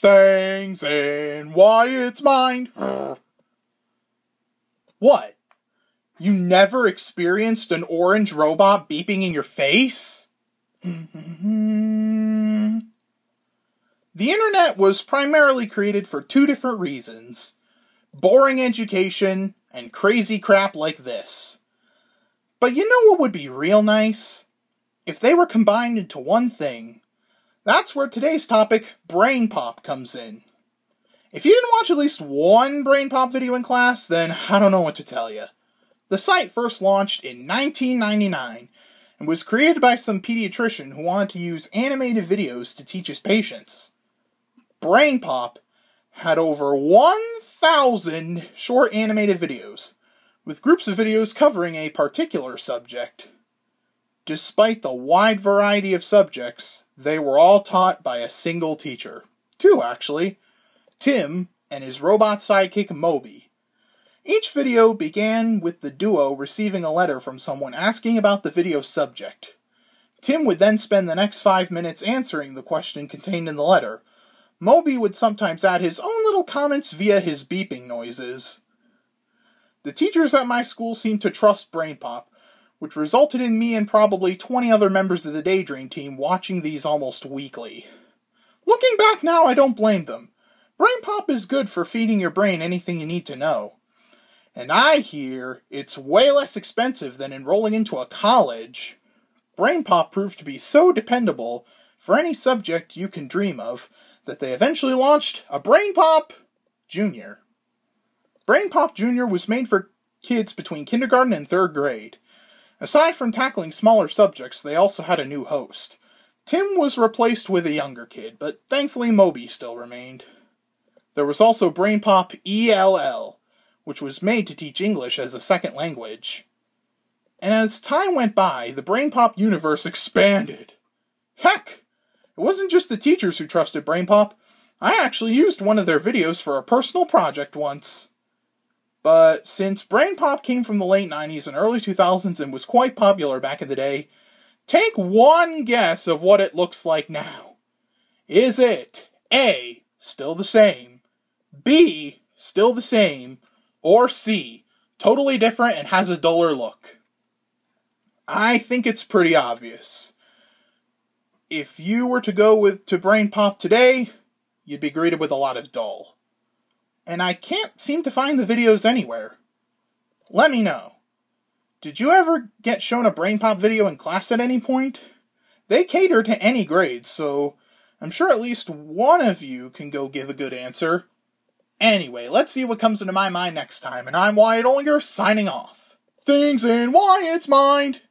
Things in Wyatt's mind. what? You never experienced an orange robot beeping in your face? the internet was primarily created for two different reasons boring education and crazy crap like this. But you know what would be real nice? If they were combined into one thing. That's where today's topic, Brain Pop, comes in. If you didn't watch at least one Brain Pop video in class, then I don't know what to tell you. The site first launched in 1999 and was created by some pediatrician who wanted to use animated videos to teach his patients. Brain Pop had over 1,000 short animated videos, with groups of videos covering a particular subject. Despite the wide variety of subjects, they were all taught by a single teacher. Two, actually Tim and his robot sidekick Moby. Each video began with the duo receiving a letter from someone asking about the video's subject. Tim would then spend the next five minutes answering the question contained in the letter. Moby would sometimes add his own little comments via his beeping noises. The teachers at my school seemed to trust BrainPop, which resulted in me and probably 20 other members of the Daydream team watching these almost weekly. Looking back now, I don't blame them. BrainPop is good for feeding your brain anything you need to know. And I hear it's way less expensive than enrolling into a college. BrainPop proved to be so dependable for any subject you can dream of that they eventually launched a BrainPop Junior. BrainPop Junior was made for kids between kindergarten and third grade. Aside from tackling smaller subjects, they also had a new host. Tim was replaced with a younger kid, but thankfully Moby still remained. There was also BrainPop ELL, which was made to teach English as a second language. And as time went by, the BrainPop universe expanded. Heck, it wasn't just the teachers who trusted BrainPop. I actually used one of their videos for a personal project once. But since BrainPop came from the late 90s and early 2000s and was quite popular back in the day, take one guess of what it looks like now. Is it A, still the same, B, still the same, or C, totally different and has a duller look? I think it's pretty obvious. If you were to go with to Brain Pop today, you'd be greeted with a lot of dull. And I can't seem to find the videos anywhere. Let me know. Did you ever get shown a Brain Pop video in class at any point? They cater to any grade, so I'm sure at least one of you can go give a good answer. Anyway, let's see what comes into my mind next time, and I'm Wyatt Olinger signing off. Things in Wyatt's mind!